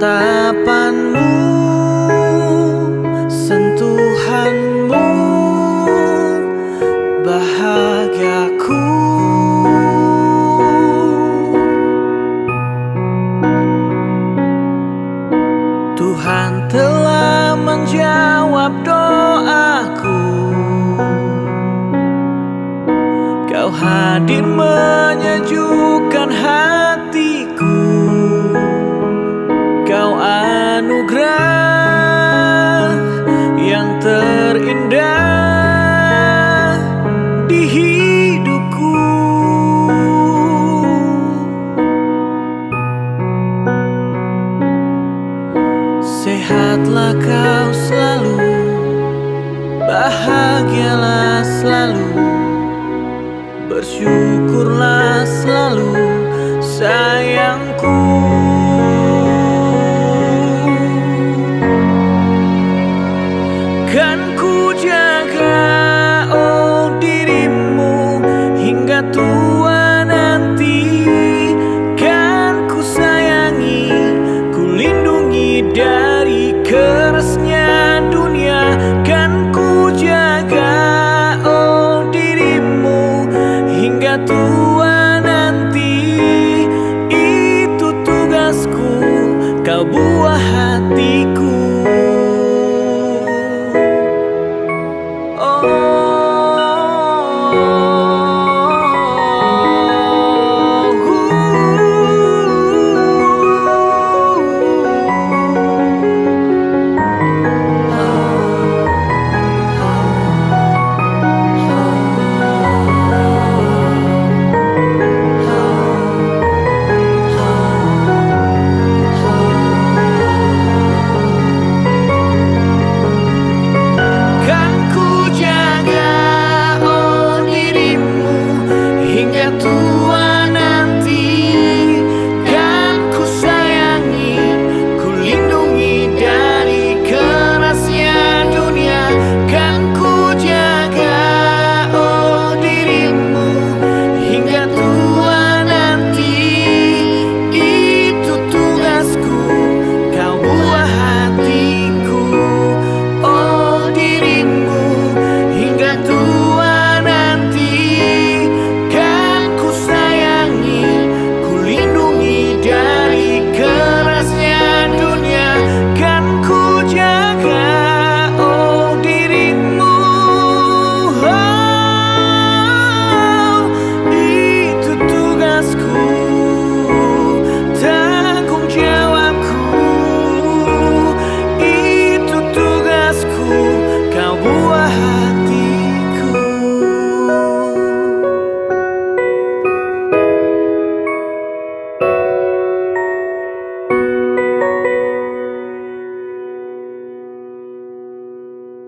tatapanmu. emasnya dunia kan ku jaga oh dirimu. Hingga tuh